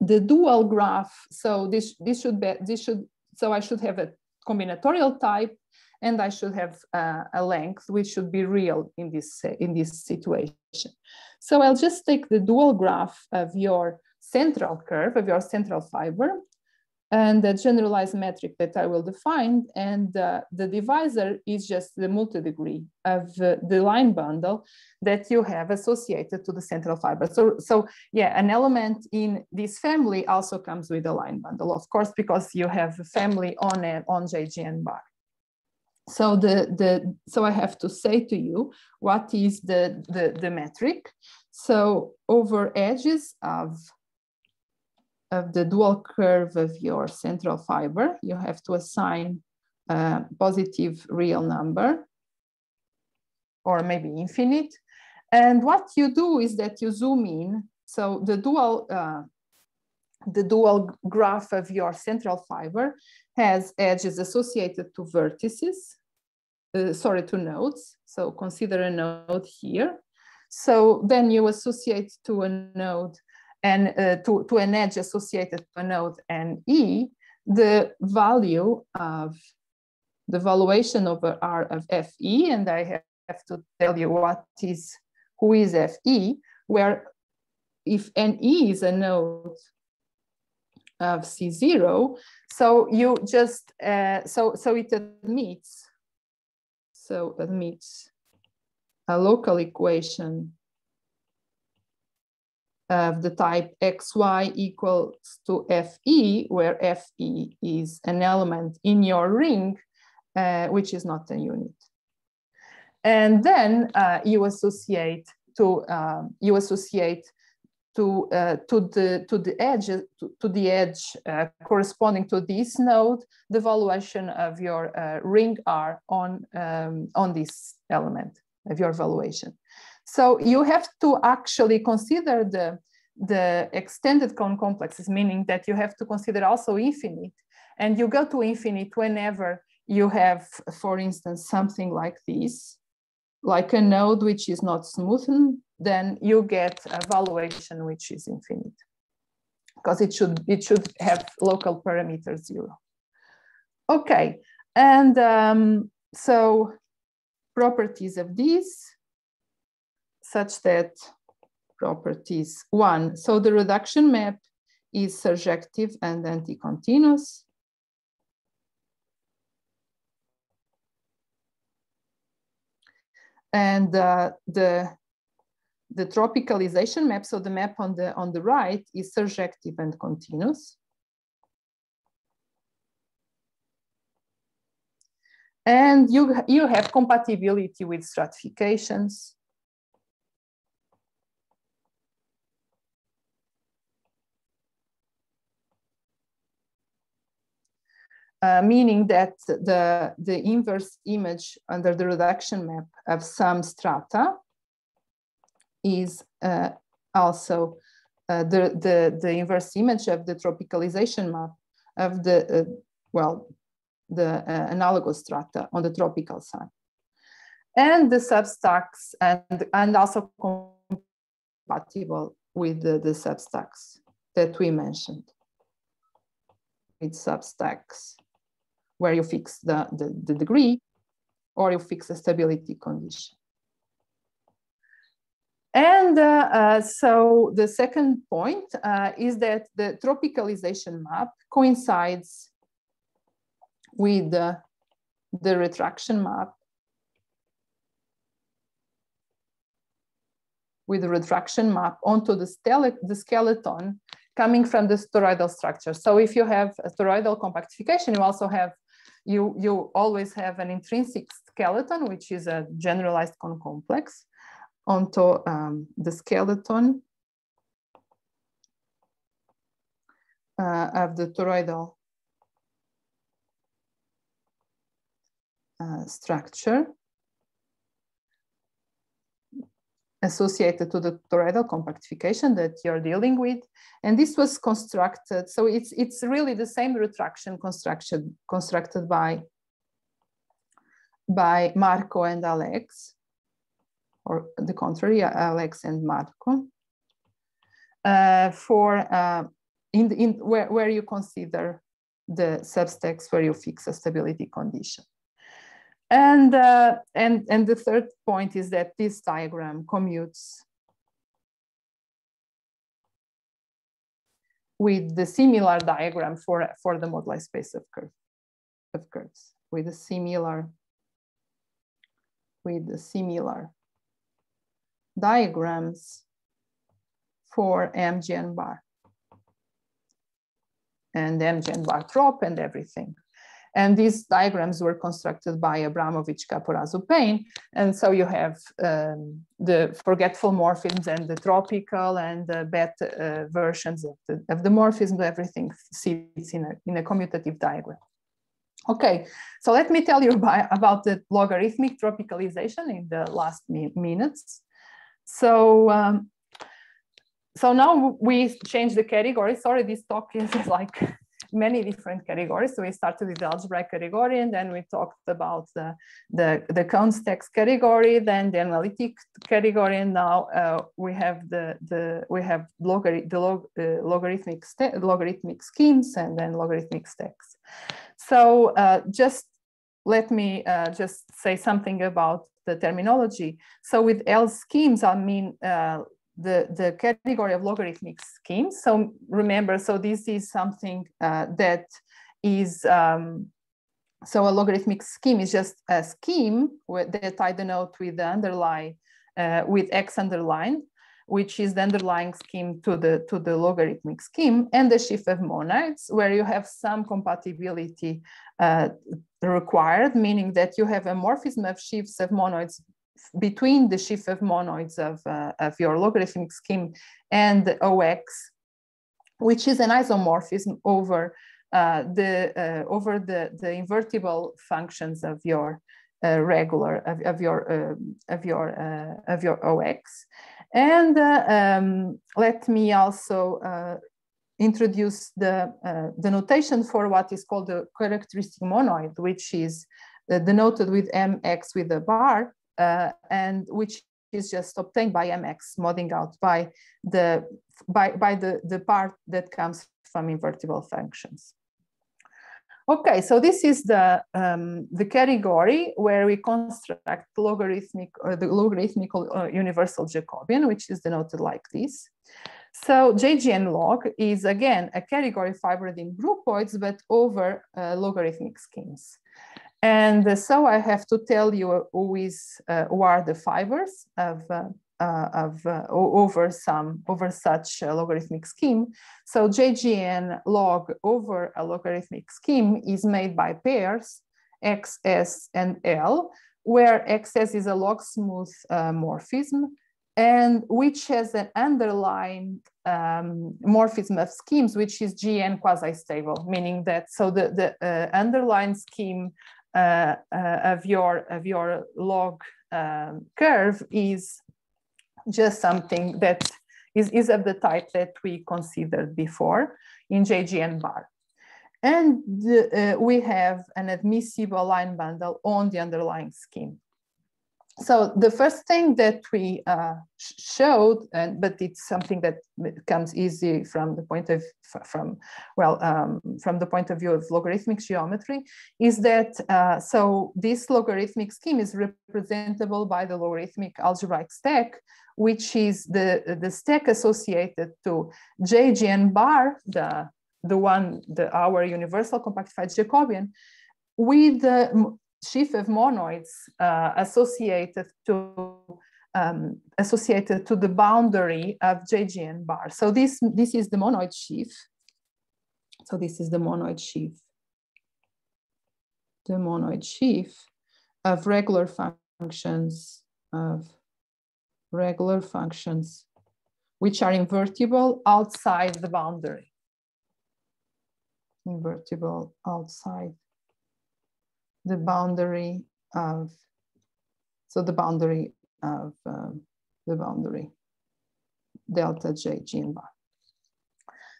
the dual graph. So this this should be this should so I should have a combinatorial type and I should have uh, a length which should be real in this in this situation. So I'll just take the dual graph of your central curve of your central fiber and the generalized metric that I will define. And uh, the divisor is just the multi-degree of uh, the line bundle that you have associated to the central fiber. So, so yeah, an element in this family also comes with a line bundle, of course, because you have a family on, a, on JGN bar. So the, the so I have to say to you what is the, the, the metric. So over edges of of the dual curve of your central fiber, you have to assign a positive real number or maybe infinite. And what you do is that you zoom in. So the dual, uh, the dual graph of your central fiber has edges associated to vertices, uh, sorry, to nodes. So consider a node here. So then you associate to a node and uh, to, to an edge associated to a node and E, the value of the valuation over R of FE, and I have to tell you what is, who is FE, where if NE is a node of C0, so you just, uh, so, so it admits, so admits a local equation of the type xy equals to fe, where fe is an element in your ring, uh, which is not a unit. And then uh, you associate to um, you associate to uh, to the to the edge to, to the edge uh, corresponding to this node the valuation of your uh, ring R on um, on this element of your valuation. So you have to actually consider the, the extended cone complexes, meaning that you have to consider also infinite. And you go to infinite whenever you have, for instance, something like this, like a node which is not smoothened, then you get a valuation which is infinite because it should, it should have local parameter zero. Okay, and um, so properties of these such that properties one, so the reduction map is surjective and anti-continuous. And uh, the, the tropicalization map, so the map on the, on the right is surjective and continuous. And you, you have compatibility with stratifications. Uh, meaning that the, the inverse image under the reduction map of some strata is uh, also uh, the, the, the inverse image of the tropicalization map of the, uh, well, the uh, analogous strata on the tropical side. And the substacks and, and also compatible with the, the substacks that we mentioned with substacks where you fix the, the, the degree or you fix a stability condition. And uh, uh, so the second point uh, is that the tropicalization map coincides with the, the retraction map with the retraction map onto the, the skeleton coming from the toroidal structure. So if you have a toroidal compactification, you also have, you, you always have an intrinsic skeleton, which is a generalized cone complex onto um, the skeleton uh, of the toroidal uh, structure associated to the toroidal compactification that you're dealing with. And this was constructed, so it's, it's really the same retraction construction constructed by, by Marco and Alex or the contrary, Alex and Marco, uh, for uh, in, in where, where you consider the substacks where you fix a stability condition. And, uh, and, and the third point is that this diagram commutes with the similar diagram for, for the moduli space of, curve, of curves, with a similar, with a similar diagrams for MGN bar and MGN bar trop and everything. And these diagrams were constructed by Abramovich Caporaso Payne. And so you have um, the forgetful morphisms and the tropical and the beta uh, versions of the, of the morphism, everything sits in a, in a commutative diagram. Okay, so let me tell you by, about the logarithmic tropicalization in the last mi minutes. So, um, so now we change the category. Sorry, this talk is like many different categories. So we started with the algebraic category, and then we talked about the, the, the context category, then the analytic category, and now uh, we have the, the we have logari the log, uh, logarithmic logarithmic schemes and then logarithmic stacks. So uh, just let me uh, just say something about the terminology. So with L schemes, I mean uh, the, the category of logarithmic schemes. So remember, so this is something uh, that is, um, so a logarithmic scheme is just a scheme that I denote with the underline, uh, with X underline, which is the underlying scheme to the, to the logarithmic scheme, and the sheaf of monoids, where you have some compatibility uh, required, meaning that you have a morphism of sheaves of monoids between the sheaf of monoids of, uh, of your logarithmic scheme and the OX, which is an isomorphism over uh, the uh, over the, the invertible functions of your uh, regular of, of your um, of your uh, of your OX. And uh, um, let me also introduce the, the notation for what is called the characteristic monoid, which is denoted with mx with a bar, uh, and which is just obtained by mx modding out by the by, by the, the part that comes from invertible functions. Okay, so this is the, um, the category where we construct logarithmic or the logarithmic uh, universal Jacobian, which is denoted like this. So JGN log is again a category fibered in groupoids, but over uh, logarithmic schemes. And so I have to tell you who, is, uh, who are the fibers of, uh, uh, of uh, over some over such a logarithmic scheme. So JGN log over a logarithmic scheme is made by pairs XS and L, where XS is a log smooth uh, morphism and which has an underlying um, morphism of schemes, which is GN quasi-stable, meaning that so the, the uh, underlying scheme uh, uh, of your of your log um, curve is just something that is, is of the type that we considered before in JGN bar. And uh, we have an admissible line bundle on the underlying scheme. So the first thing that we uh, showed, and but it's something that comes easy from the point of from well um, from the point of view of logarithmic geometry, is that uh, so this logarithmic scheme is representable by the logarithmic algebraic stack, which is the the stack associated to JGN bar, the the one the our universal compactified Jacobian, with the sheaf of monoids uh, associated to um, associated to the boundary of JGN bar. So this, this is the monoid sheaf. So this is the monoid sheaf. The monoid sheaf of regular functions of regular functions which are invertible outside the boundary. Invertible outside the boundary of, so the boundary of um, the boundary delta J G and bar.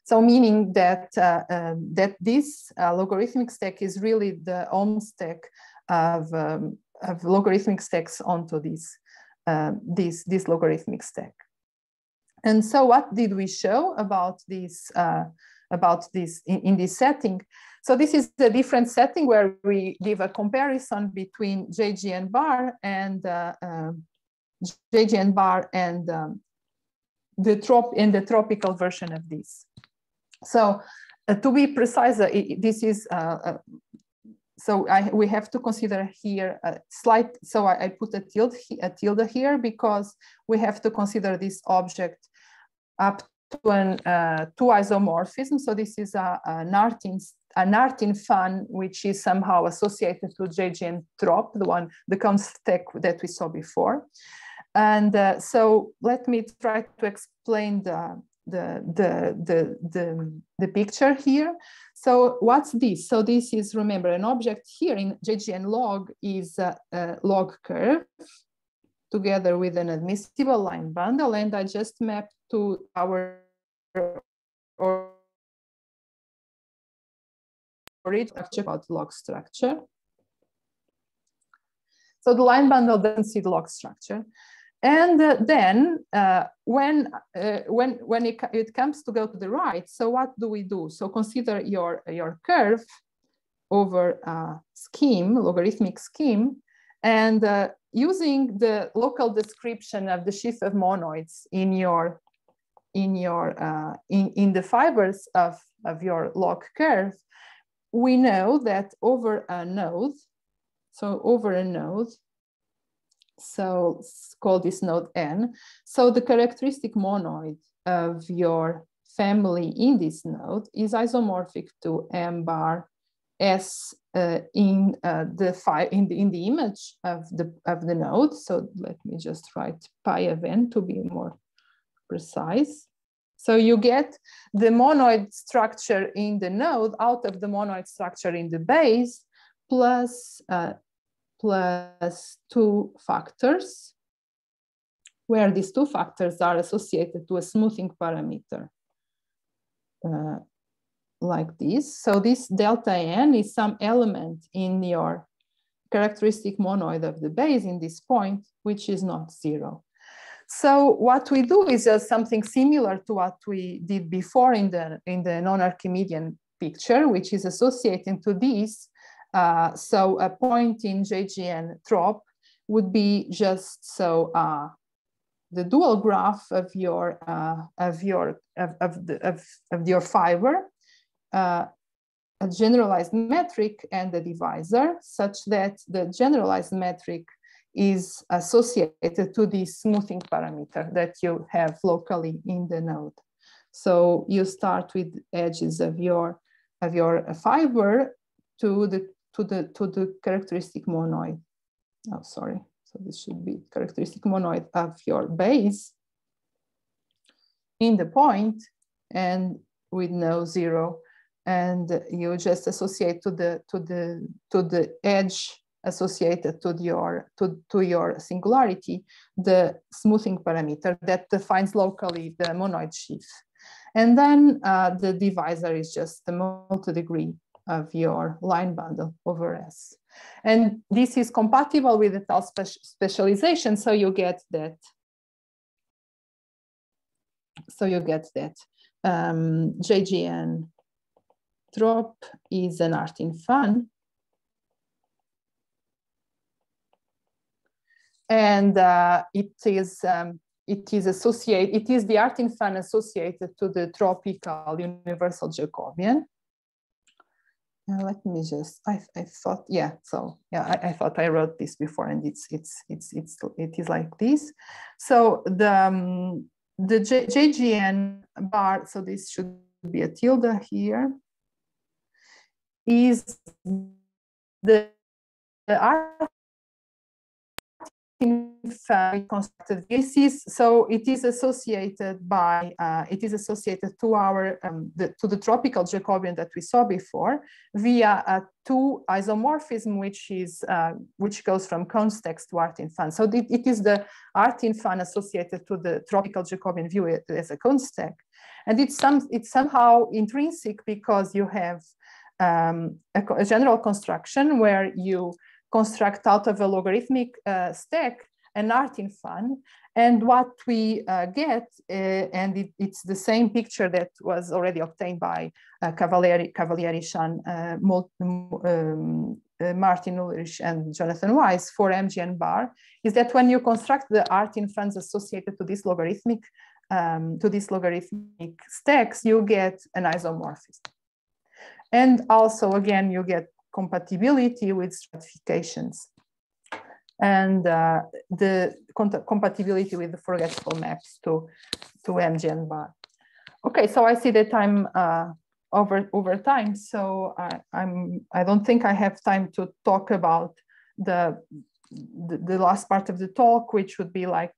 So meaning that, uh, uh, that this uh, logarithmic stack is really the Hom stack of, um, of logarithmic stacks onto this, um, this, this logarithmic stack. And so what did we show about this, uh, about this in, in this setting? So this is a different setting where we give a comparison between JGN bar and uh, uh, JGN bar and um, the trop in the tropical version of this. So uh, to be precise, uh, this is uh, uh, so I, we have to consider here a slight. So I, I put a tilde a tilde here because we have to consider this object up to an uh, two isomorphism. So this is a, an an Artin fan, which is somehow associated to JGN trop, the one, the stack that we saw before. And uh, so let me try to explain the, the, the, the, the, the, picture here. So what's this? So this is, remember, an object here in JGN log is a, a log curve together with an admissible line bundle. And I just mapped to our or structure about log structure. So the line bundle doesn't see the log structure. And uh, then uh, when, uh, when, when it, it comes to go to the right, so what do we do? So consider your, your curve over a scheme, logarithmic scheme, and uh, using the local description of the sheaf of monoids in your in your uh, in, in the fibers of, of your log curve, we know that over a node, so over a node, so call this node n. So the characteristic monoid of your family in this node is isomorphic to m bar s uh, in uh, the in the in the image of the of the node. So let me just write pi of n to be more precise. So you get the monoid structure in the node out of the monoid structure in the base plus, uh, plus two factors where these two factors are associated to a smoothing parameter uh, like this. So this delta n is some element in your characteristic monoid of the base in this point, which is not zero. So what we do is just something similar to what we did before in the, in the non-Archimedean picture, which is associating to this. Uh, so a point in JGN trop would be just so uh, the dual graph of your uh, of your of, of, the, of, of your fiber, uh, a generalized metric and the divisor, such that the generalized metric is associated to the smoothing parameter that you have locally in the node. So you start with edges of your of your fiber to the to the to the characteristic monoid. Oh, sorry. So this should be characteristic monoid of your base. in the point and with no zero and you just associate to the to the to the edge associated to your to, to your singularity the smoothing parameter that defines locally the monoid sheaf and then uh, the divisor is just the multi-degree of your line bundle over s and this is compatible with the tal spe specialization so you get that so you get that um, JGN trop is an Artin fan. And uh, it is um, it is associated, it is the Artin fan associated to the tropical universal Jacobian. Uh, let me just, I, I thought, yeah, so yeah, I, I, thought I wrote this before and it's, it's, it's, it's, it is like this. So the, um, the J, JGN bar, so this should be a tilde here, is the, the constructed basis. So it is associated by, uh, it is associated to our, um, the, to the tropical Jacobian that we saw before via a two isomorphism, which is, uh, which goes from cone stacks to Artin fan. So it, it is the Artin fan associated to the tropical Jacobian view as a cone stack. And it's, some, it's somehow intrinsic because you have um, a, a general construction where you construct out of a logarithmic uh, stack an Artin fan. And what we uh, get, uh, and it, it's the same picture that was already obtained by Cavalieri, Cavalieri Chan, um, uh, Martin Ulirsch, and Jonathan Wise for MGN bar, is that when you construct the Artin fans associated to this logarithmic, um, to these logarithmic stacks, you get an isomorphism. And also, again, you get compatibility with stratifications. And uh, the compatibility with the forgetful maps to, to MGN bar. Okay, so I see that I'm uh, over, over time, so I, I'm, I don't think I have time to talk about the, the, the last part of the talk, which would be like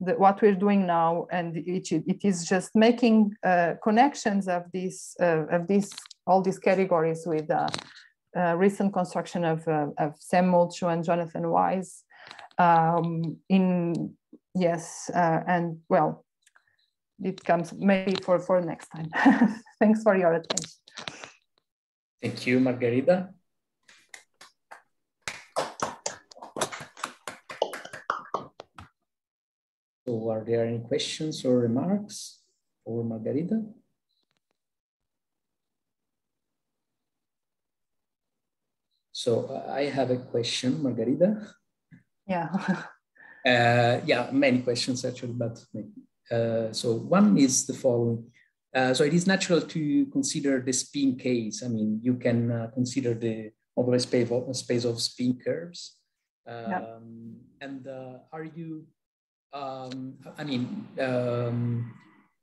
the, what we're doing now, and it, it is just making uh, connections of these uh, of these all these categories with uh, recent construction of, uh, of Sam Molcho and Jonathan Wise. Um, in yes, uh, and well, it comes maybe for for next time. Thanks for your attention. Thank you, Margarida. So are there any questions or remarks for Margarida? So uh, I have a question, Margarida. Yeah. uh, yeah, many questions actually, but uh, so one is the following. Uh, so it is natural to consider the spin case. I mean, you can uh, consider the moduli space of, space of spin curves. Um, yeah. And uh, are you, um, I mean, um,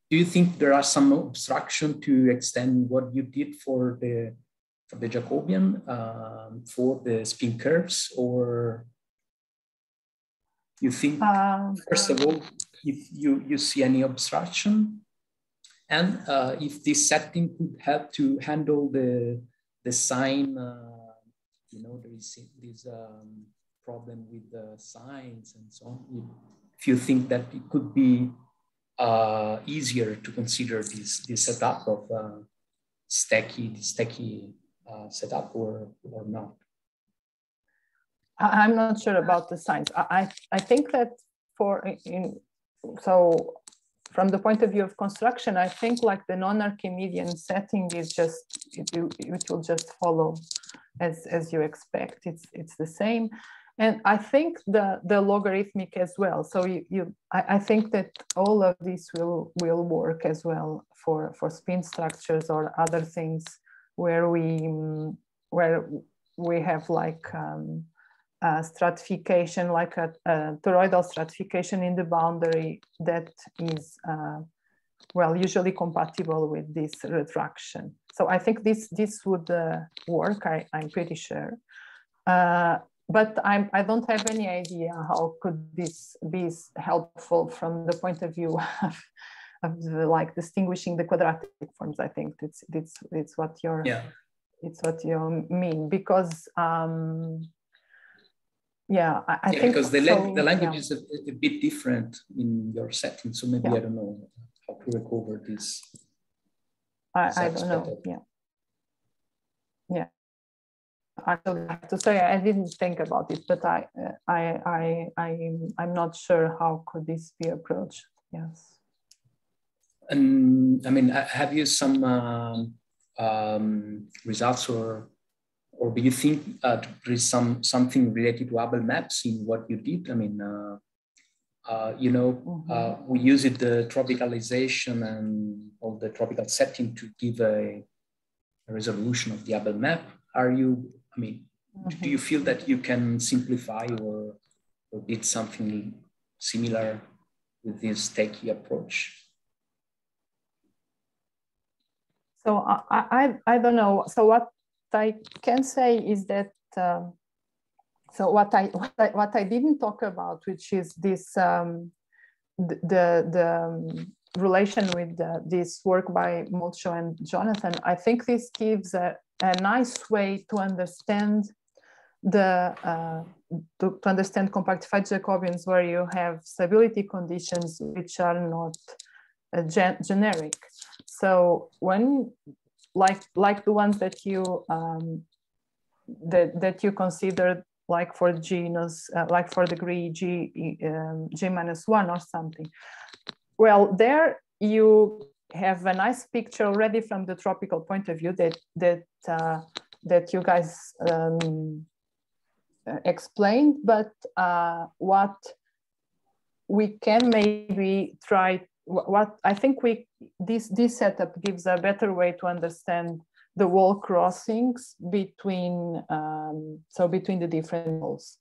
do you think there are some obstruction to extend what you did for the for the Jacobian um, for the spin curves, or you think um, first of all if you you see any obstruction, and uh, if this setting could help to handle the the sign, uh, you know, there is this um, problem with the signs and so on. If you think that it could be uh, easier to consider this this setup of uh, stacky stacky uh, set up or, or not? I'm not sure about the signs. I, I think that for, in, so from the point of view of construction, I think like the non-Archimedean setting is just, it, it will just follow as, as you expect. It's, it's the same. And I think the, the logarithmic as well. So you, you I, I think that all of this will, will work as well for, for spin structures or other things where we where we have like um, a stratification, like a, a, toroidal stratification in the boundary that is uh, well usually compatible with this retraction. So I think this this would uh, work. I, I'm pretty sure. Uh, but I'm, I don't have any idea how could this be helpful from the point of view of, of the, like distinguishing the quadratic forms. I think it's it's it's what you're yeah. it's what you mean because um, yeah, I, I yeah, think because the, so, the language yeah. is a, a, bit different in your setting, so maybe Yeah. I don't know how to recover this. I, this I don't know. of- Yeah. Yeah. I have to say I didn't think about it, but I uh, I I I I'm not sure how could this be approached. Yes. And I mean, have you some um, um, results or or do you think uh, there is some something related to Abel maps in what you did? I mean, uh, uh, you know, Mhm. uh, we use it the tropicalization and of the tropical setting to give a, a resolution of the Abel map. Are you? I mean, do you feel that you can simplify or, or did something similar with this stacky approach? So I, I, I don't know. So what I can say is that, um, so what I, what I, what I didn't talk about, which is this, um, the, the, the um, relation with this work by Molcho and Jonathan, I think this gives a, a nice way to understand the, uh, to, to understand compactified Jacobians where you have stability conditions which are not uh, gen generic. So when, like like the ones that you um, that that you considered like for genus, uh, like for degree G um, G minus one or something. Well, there you have a nice picture already from the tropical point of view that that uh, that you guys um, explained, but uh, what we can maybe try what I think we this this setup gives a better way to understand the wall crossings between um, so between the different walls.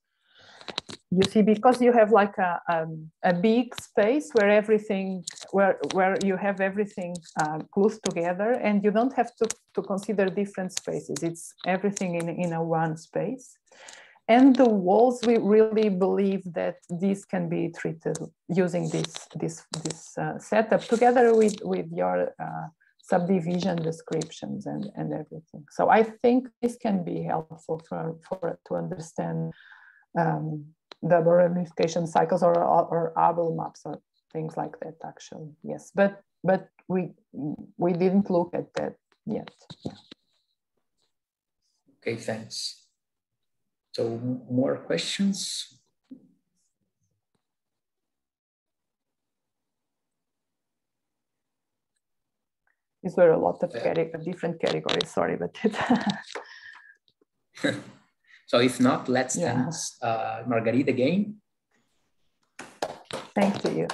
You see, because you have like a, um, a big space where everything where where you have everything uh, close together, and you don't have to to consider different spaces. It's everything in in a one space. And the walls, we really believe that these can be treated using this, this, this uh, setup together with, with your uh, subdivision descriptions and, and everything. So I think this can be helpful for, for to understand um, double ramification cycles or, or, or Abel maps or things like that actually, yes. But, but we, we didn't look at that yet. Yeah. Okay, thanks. So more questions? These were a lot of different categories, sorry, but So if not, let's yeah. thank uh, Margarida again. Thank you.